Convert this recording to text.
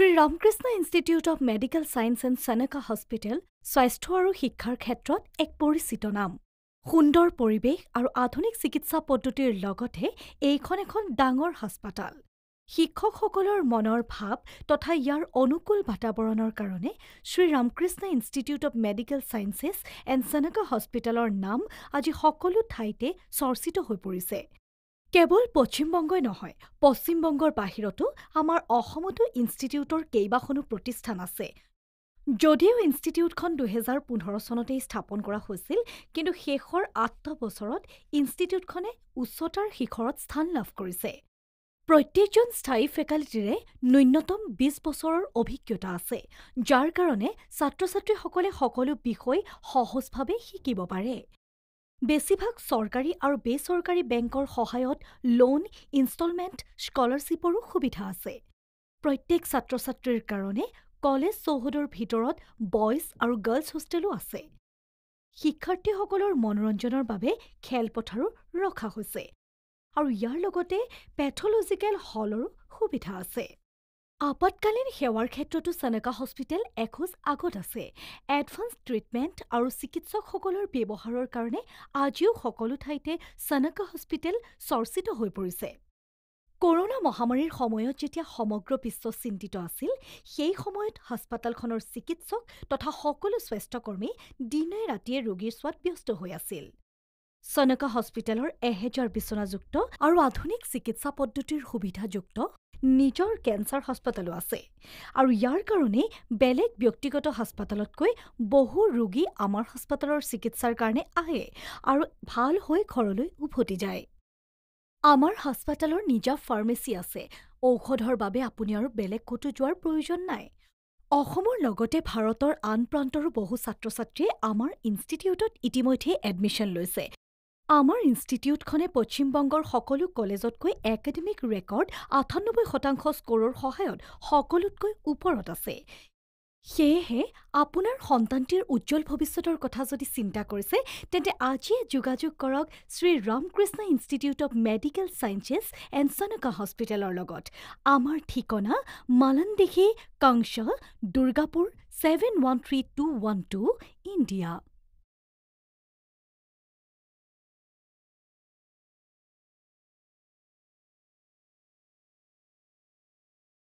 Sri Ramakrishna institute of medical science and চানেকা hospital স্বাস্থ্য আৰু শিক্ষাৰ ক্ষেত্ৰত এক পৰিচিত নাম সুন্দৰ পৰিৱেশ আৰু আধুনিক চিকিৎসা পদ্ধতিৰ লগতে এইখন এখন ডাঙৰ হাস্পাতাল শিক্ষকসকলৰ মনৰ ভাৱ তথা ইয়াৰ অনুকূল বাতাবৰণৰ কাৰণে Sri Ramakrishna institute of medical sciences and চানেকা হস্পিটেলৰ নাম আজি সকলো ঠাইতে চৰ্চিত হৈ পৰিছে কেৱল পশ্চিমবংগই নহয় পশ্চিমবংগৰ বাহিৰতো আমাৰ অসমতো ইনষ্টিটিউটৰ কেইবাখনো প্ৰতিষ্ঠান আছে। যদিও ইনষ্টিটিউটখন দুহেজাৰ পোন্ধৰ চনতেই স্থাপন কৰা হৈছিল কিন্তু শেষৰ আঠটা বছৰত ইনষ্টিটিউটখনে উচ্চতাৰ শিখৰত স্থান লাভ কৰিছে। প্ৰত্যেকজন স্থায়ী ফেকাল্টিৰে ন্যূনতম বিছ বছৰৰ অভিজ্ঞতা আছে যাৰ কাৰণে ছাত্ৰ ছাত্ৰীসকলে সকলো বিষয় সহজভাৱে শিকিব পাৰে। বেছিভাগ চৰকাৰী আৰু বেচৰকাৰী বেংকৰ সহায়ত লোন ইনষ্টলমেণ্ট স্কলাৰশ্বিপৰো সুবিধা আছে। প্ৰত্যেক ছাত্ৰ ছাত্ৰীৰ কাৰণে কলেজ চৌহদৰ ভিতৰত বইজ আৰু গাৰ্লছ হোষ্টেলো আছে। শিক্ষাৰ্থীসকলৰ মনোৰঞ্জনৰ বাবে খেলপথাৰো ৰখা হৈছে। আৰু ইয়াৰ লগতে পেথলজিকেল হলৰো সুবিধা আছে। আপতকালীন সেৱাৰ ক্ষেত্ৰতো চানেকা হস্পিটেল এখোজ আগত আছে। এডভান্স ট্ৰিটমেণ্ট আৰু চিকিৎসকসকলৰ ব্যৱহাৰৰ কাৰণে আজিও সকলো ঠাইতে চানেকা হস্পিটেল চৰ্চিত হৈ পৰিছে। কৰোণা মহামাৰীৰ সময়ত যেতিয়া সমগ্ৰ বিশ্ব চিন্তিত আছিল সেই সময়ত হাস্পাতালখনৰ চিকিৎসক তথা সকলো স্বাস্থ্যকৰ্মী দিনে ৰাতিয়ে ৰোগীৰ চোৱাত ব্যস্ত হৈ আছিল। চনকা হস্পিটেলৰ এহেজাৰ বিচনাযুক্ত আৰু আধুনিক চিকিৎসা পদ্ধতিৰ সুবিধাযুক্ত নিজৰ কেঞ্চাৰ হাস্পতালো আছে। আৰু ইয়াৰ কাৰণেই বেলেগ ব্যক্তিগত হাস্পতালতকৈ বহু ৰোগী আমাৰ হাস্পতালৰ চিকিৎসাৰ কাৰণে আহে আৰু ভাল হৈ ঘৰলৈ উভতি যায়। আমাৰ হাস্পতালৰ নিজা ফাৰ্মেচী আছে। ঔষধৰ বাবে আপুনি আৰু বেলেগ ক'তো যোৱাৰ প্ৰয়োজন নাই। অসমৰ লগতে ভাৰতৰ আন প্ৰান্তৰো বহু ছাত্ৰ ছাত্ৰীয়ে আমাৰ ইনষ্টিটিউটত ইতিমধ্যে এডমিশ্যন লৈছে। আমাৰ ইনষ্টিটিউটখনে পশ্চিমবংগৰ সকলো কলেজতকৈ একাডেমিক ৰেকৰ্ড আঠান্নব্বৈ শতাংশ স্ক'ৰৰ সহায়ত সকলোতকৈ ওপৰত আছে। সেয়েহে আপোনাৰ সন্তানটিৰ উজ্জ্বল ভৱিষ্যতৰ কথা যদি চিন্তা কৰিছে তেন্তে আজিয়ে যোগাযোগ কৰক Sri Ramkrishna institute of medical sciences and Sanaka হস্পিটেলৰ লগত। আমাৰ ঠিকনা Malandighi Kanksa Durgapur seven one three two one two India.